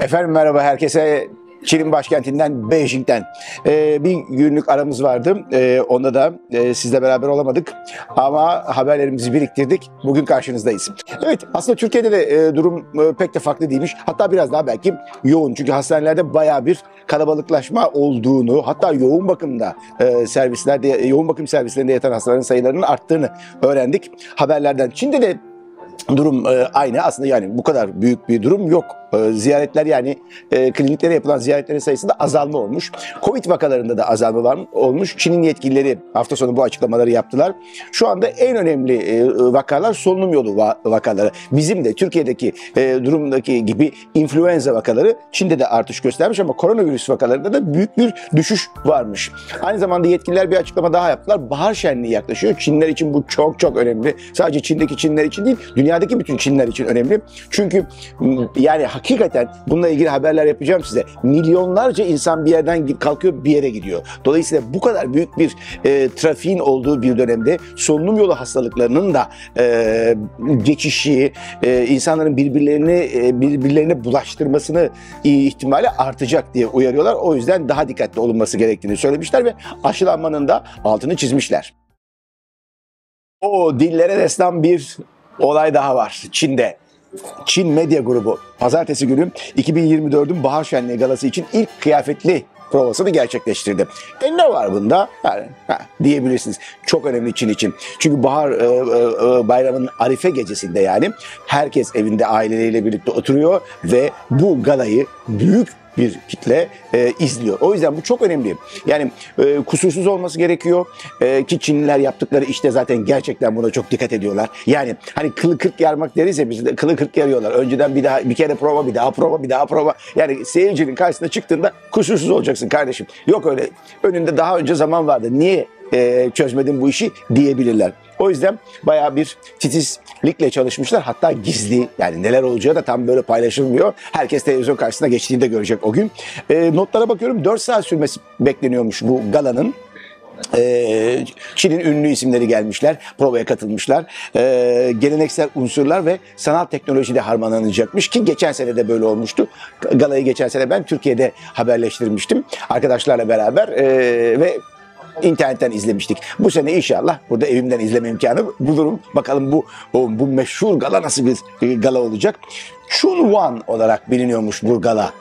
Efendim merhaba herkese. Çin'in başkentinden Beijing'den ee, bir günlük aramız vardı. Ee, onda da e, sizle beraber olamadık ama haberlerimizi biriktirdik. Bugün karşınızdayız. Evet aslında Türkiye'de de e, durum e, pek de farklı değilmiş. Hatta biraz daha belki yoğun. Çünkü hastanelerde baya bir kalabalıklaşma olduğunu hatta yoğun bakımda e, servislerde yoğun bakım servislerinde yatan hastaların sayılarının arttığını öğrendik haberlerden. Çin'de de durum e, aynı. Aslında yani bu kadar büyük bir durum yok. E, ziyaretler yani e, kliniklere yapılan ziyaretlerin sayısında azalma olmuş. Covid vakalarında da azalma var olmuş. Çin'in yetkilileri hafta sonu bu açıklamaları yaptılar. Şu anda en önemli e, vakalar solunum yolu va- vakaları. Bizim de Türkiye'deki e, durumdaki gibi influenza vakaları Çin'de de artış göstermiş ama koronavirüs vakalarında da büyük bir düşüş varmış. Aynı zamanda yetkililer bir açıklama daha yaptılar. Bahar şenliği yaklaşıyor. Çinler için bu çok çok önemli. Sadece Çin'deki Çinler için değil, dünyadaki bütün Çinler için önemli. Çünkü yani hakikaten bununla ilgili haberler yapacağım size. Milyonlarca insan bir yerden kalkıyor bir yere gidiyor. Dolayısıyla bu kadar büyük bir e, trafiğin olduğu bir dönemde solunum yolu hastalıklarının da e, geçişi, e, insanların birbirlerini e, birbirlerine bulaştırmasını ihtimali artacak diye uyarıyorlar. O yüzden daha dikkatli olunması gerektiğini söylemişler ve aşılanmanın da altını çizmişler. O dillere destan bir olay daha var Çin'de. Çin Medya Grubu pazartesi günü 2024'ün Bahar Şenliği galası için ilk kıyafetli provasını gerçekleştirdi. E ne var bunda? Yani, ha, diyebilirsiniz. Çok önemli Çin için. Çünkü bahar e, e, e, bayramının Arife gecesinde yani herkes evinde aileleriyle birlikte oturuyor ve bu galayı büyük bir kitle e, izliyor. O yüzden bu çok önemli. Yani e, kusursuz olması gerekiyor E, ki Çinliler yaptıkları işte zaten gerçekten buna çok dikkat ediyorlar. Yani hani kılı kırk yarmak deriz ya biz de kılı kırk yarıyorlar. Önceden bir daha bir kere prova bir daha prova bir daha prova. Yani seyircinin karşısına çıktığında kusursuz olacaksın kardeşim. Yok öyle önünde daha önce zaman vardı. Niye e, çözmedin bu işi diyebilirler. O yüzden bayağı bir titizlikle çalışmışlar. Hatta gizli yani neler olacağı da tam böyle paylaşılmıyor. Herkes televizyon karşısına geçtiğinde görecek o gün. E, notlara bakıyorum 4 saat sürmesi bekleniyormuş bu galanın. Ee, Çin'in ünlü isimleri gelmişler, provaya katılmışlar. Ee, geleneksel unsurlar ve sanat teknolojide harmanlanacakmış ki geçen sene de böyle olmuştu. Galayı geçen sene ben Türkiye'de haberleştirmiştim arkadaşlarla beraber ee, ve internetten izlemiştik. Bu sene inşallah burada evimden izleme imkanı bulurum. Bakalım bu bu meşhur gala nasıl bir gala olacak? Chunwan olarak biliniyormuş bu gala.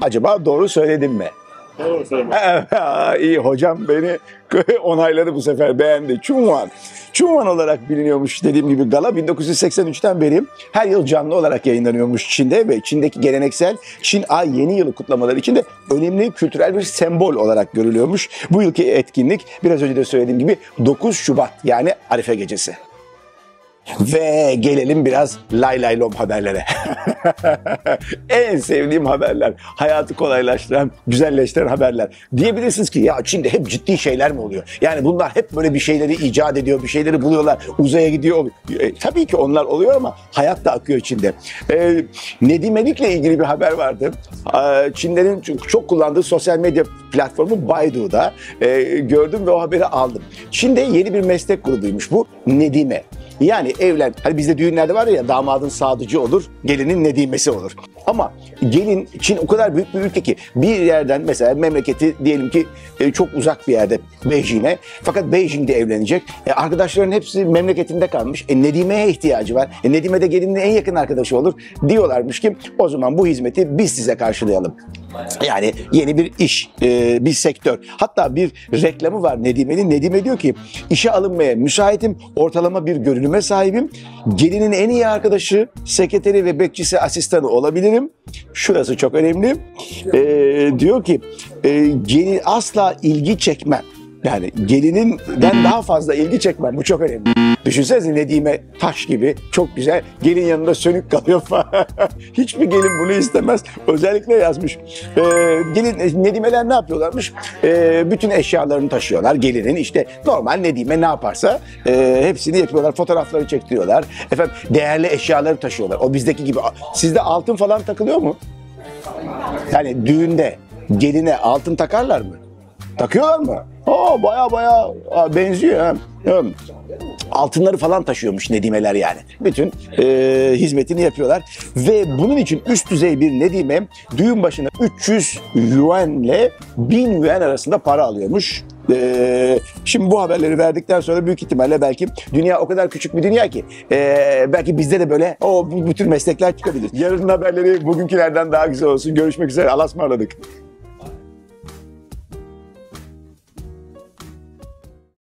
Acaba doğru söyledim mi? İyi hocam beni onayladı bu sefer beğendi. Chunwan. Chunwan olarak biliniyormuş dediğim gibi gala 1983'ten beri her yıl canlı olarak yayınlanıyormuş Çin'de ve Çin'deki geleneksel Çin Ay Yeni Yılı kutlamaları için de önemli kültürel bir sembol olarak görülüyormuş. Bu yılki etkinlik biraz önce de söylediğim gibi 9 Şubat yani Arife Gecesi. Ve gelelim biraz lay lay lom haberlere. en sevdiğim haberler. Hayatı kolaylaştıran, güzelleştiren haberler. Diyebilirsiniz ki ya Çin'de hep ciddi şeyler mi oluyor? Yani bunlar hep böyle bir şeyleri icat ediyor, bir şeyleri buluyorlar, uzaya gidiyor. E, tabii ki onlar oluyor ama hayat da akıyor Çin'de. E, Nedimelikle ilgili bir haber vardı. E, Çinlerin çok kullandığı sosyal medya platformu Baidu'da e, gördüm ve o haberi aldım. Çin'de yeni bir meslek grubuymuş bu Nedime. Yani evlen, hani bizde düğünlerde var ya damadın sadıcı olur, gelinin nedimesi olur. Ama gelin, Çin o kadar büyük bir ülke ki bir yerden mesela memleketi diyelim ki e, çok uzak bir yerde Beijing'e. Fakat Beijing'de evlenecek. E, arkadaşların hepsi memleketinde kalmış. E, Nedime'ye ihtiyacı var. E, Nedime de gelinin en yakın arkadaşı olur. Diyorlarmış ki o zaman bu hizmeti biz size karşılayalım. Yani yeni bir iş, e, bir sektör. Hatta bir reklamı var Nedime'nin. Nedime diyor ki işe alınmaya müsaitim, ortalama bir görünüme sahibim. Gelinin en iyi arkadaşı, sekreteri ve bekçisi, asistanı olabilirim. Şurası çok önemli. E, diyor ki e, gelin asla ilgi çekmem. Yani gelininden daha fazla ilgi çekmem. Bu çok önemli. Düşünsenize Nedime taş gibi çok güzel. Gelin yanında sönük kalıyor falan. Hiçbir gelin bunu istemez. Özellikle yazmış. Ee, gelin Nedimeler ne yapıyorlarmış? Ee, bütün eşyalarını taşıyorlar. Gelinin işte normal Nedime ne yaparsa e, hepsini yapıyorlar. Fotoğrafları çektiriyorlar. Efendim değerli eşyaları taşıyorlar. O bizdeki gibi. Sizde altın falan takılıyor mu? Yani düğünde geline altın takarlar mı? Takıyorlar mı? Aa baya baya benziyor ha. Altınları falan taşıyormuş Nedimeler yani. Bütün e, hizmetini yapıyorlar. Ve bunun için üst düzey bir Nedime düğün başına 300 yuanle 1000 yuan arasında para alıyormuş. E, şimdi bu haberleri verdikten sonra büyük ihtimalle belki dünya o kadar küçük bir dünya ki e, belki bizde de böyle o bu, bu tür meslekler çıkabilir. Yarın haberleri bugünkülerden daha güzel olsun. Görüşmek üzere. Allah'a ısmarladık.